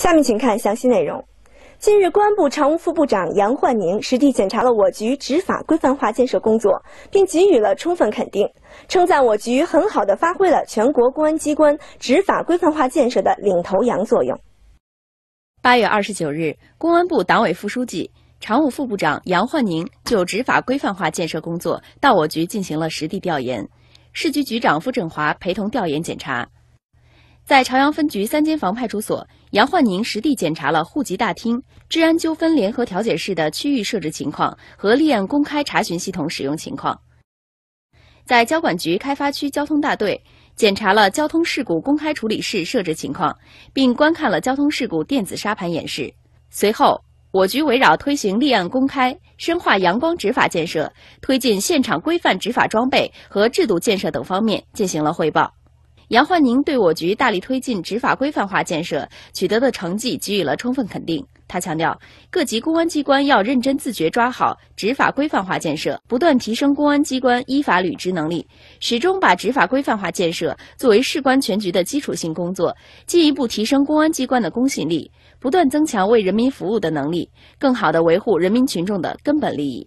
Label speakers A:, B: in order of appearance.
A: 下面请看详细内容。近日，公安部常务副部长杨焕宁实地检查了我局执法规范化建设工作，并给予了充分肯定，称赞我局很好地发挥了全国公安机关执法规范化建设的领头羊作用。
B: 八月二十九日，公安部党委副书记、常务副部长杨焕宁就执法规范化建设工作到我局进行了实地调研，市局局长付振华陪同调研检查。在朝阳分局三间房派出所，杨焕宁实地检查了户籍大厅、治安纠纷联合调解室的区域设置情况和立案公开查询系统使用情况。在交管局开发区交通大队检查了交通事故公开处理室设置情况，并观看了交通事故电子沙盘演示。随后，我局围绕推行立案公开、深化阳光执法建设、推进现场规范执法装备和制度建设等方面进行了汇报。杨焕宁对我局大力推进执法规范化建设取得的成绩给予了充分肯定。他强调，各级公安机关要认真自觉抓好执法规范化建设，不断提升公安机关依法履职能力，始终把执法规范化建设作为事关全局的基础性工作，进一步提升公安机关的公信力，不断增强为人民服务的能力，更好地维护人民群众的根本利益。